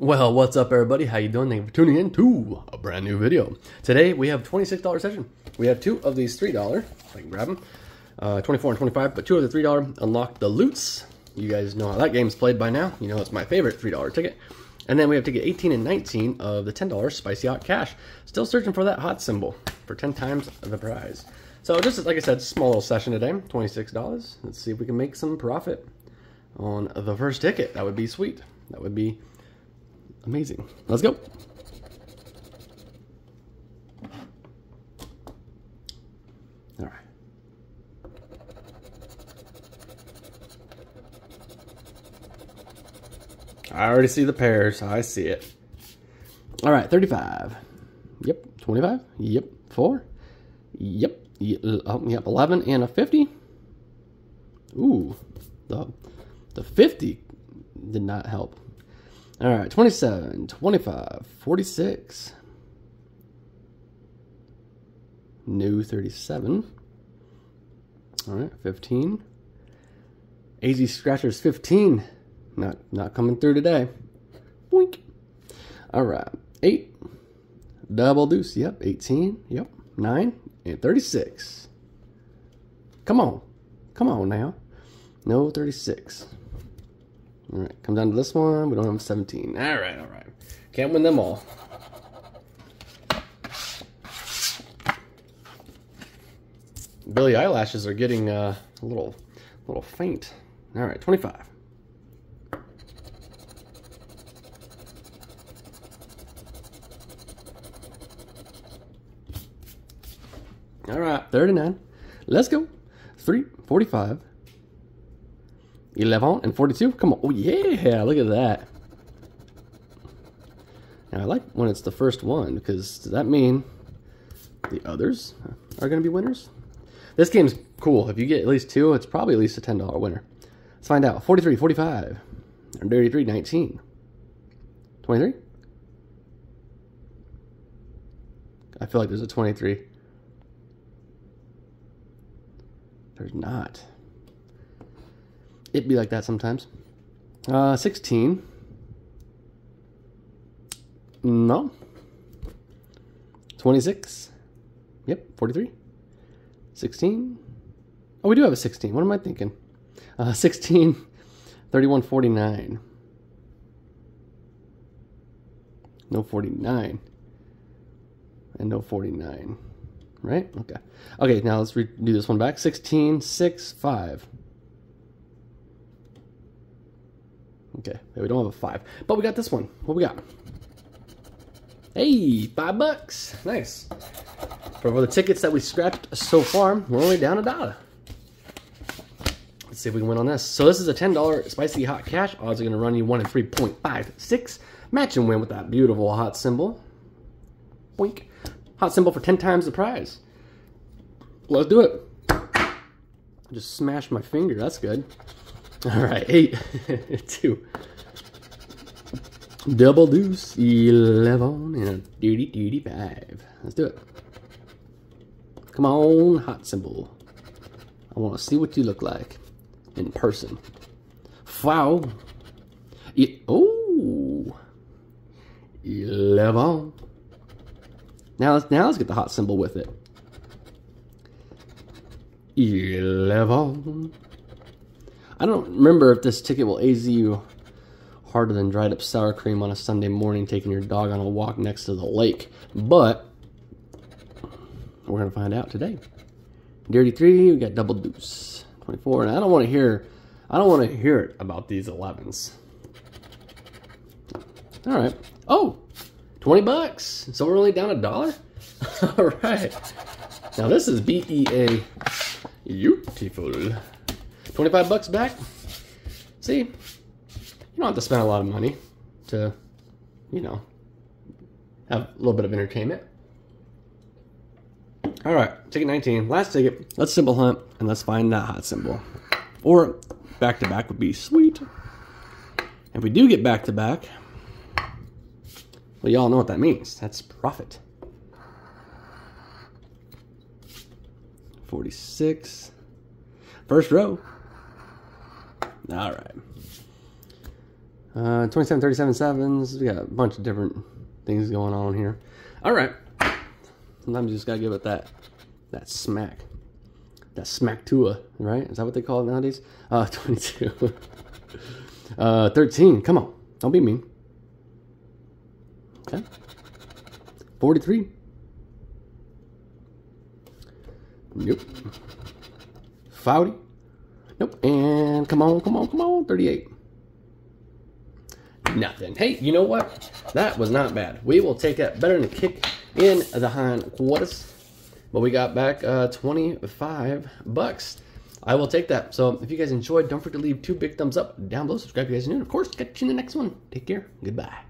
Well, what's up, everybody? How you doing? Thank you for tuning in to a brand new video. Today we have $26 session. We have two of these $3. If I can grab them. Uh, 24 and 25, but two of the $3 unlock the loots. You guys know how that game's played by now. You know it's my favorite $3 ticket. And then we have ticket 18 and 19 of the $10 Spicy Hot Cash. Still searching for that hot symbol for 10 times the prize. So just like I said, small little session today, $26. Let's see if we can make some profit on the first ticket. That would be sweet. That would be amazing. Let's go. All right. I already see the pairs. I see it. All right, 35. Yep, 25. Yep, 4. Yep, uh, oh, yep, 11 and a 50. Ooh, the, the 50 did not help. All right, 27, 25, 46. New 37. All right, 15. AZ Scratchers 15. Not not coming through today. Boink. All right, 8. Double deuce, yep, 18, yep, 9, and 36. Come on. Come on now. No 36. All right, come down to this one. We don't have 17. All right, all right. Can't win them all. Billy eyelashes are getting uh, a little, little faint. All right, 25. All right, 39. Let's go. 3, 45. 11 and 42. Come on. Oh, yeah. Look at that. Now, I like when it's the first one because does that mean the others are going to be winners? This game's cool. If you get at least two, it's probably at least a $10 winner. Let's find out. 43, 45. And 33, 19. 23? I feel like there's a 23. There's not. It'd be like that sometimes. Uh, 16. No. 26. Yep, 43. 16. Oh, we do have a 16. What am I thinking? Uh, 16, 31, 49. No 49. And no 49. Right? Okay. Okay, now let's do this one back. 16, 6, 5. Okay, we don't have a five, but we got this one. What we got? Hey, five bucks. Nice. For the tickets that we scrapped so far, we're only down a dollar. Let's see if we can win on this. So this is a $10 spicy hot cash. Odds are going to run you 1 in 3.56. Match and win with that beautiful hot symbol. Boink. Hot symbol for 10 times the prize. Let's do it. Just smashed my finger. That's good. All right, eight, two, double deuce, eleven, and a duty duty five. Let's do it. Come on, hot symbol. I want to see what you look like in person. Wow. It, oh, eleven. Now let's now let's get the hot symbol with it. Eleven. I don't remember if this ticket will AZ you harder than dried up sour cream on a Sunday morning taking your dog on a walk next to the lake. But we're going to find out today. Dirty 3, we got double deuce. 24, and I don't want to hear I don't want to hear it about these 11s. All right. Oh, 20 bucks. So we're only down a dollar? All right. Now this is BEA beautiful. 25 bucks back. See, you don't have to spend a lot of money to, you know, have a little bit of entertainment. All right, ticket 19. Last ticket. Let's symbol hunt and let's find that hot symbol. Or back to back would be sweet. If we do get back to back, well, y'all know what that means. That's profit. 46. First row. All right. Uh, 27, 37 sevens. We got a bunch of different things going on here. All right. Sometimes you just gotta give it that that smack. That smack tua, right? Is that what they call it nowadays? Uh, 22. uh, 13. Come on. Don't be mean. Okay. 43. Nope. 40. Nope. And come on, come on, come on. 38. Nothing. Hey, you know what? That was not bad. We will take that better than a kick in the hind quarters. But we got back uh, 25 bucks. I will take that. So if you guys enjoyed, don't forget to leave two big thumbs up down below. Subscribe if you guys are new. And of course, catch you in the next one. Take care. Goodbye.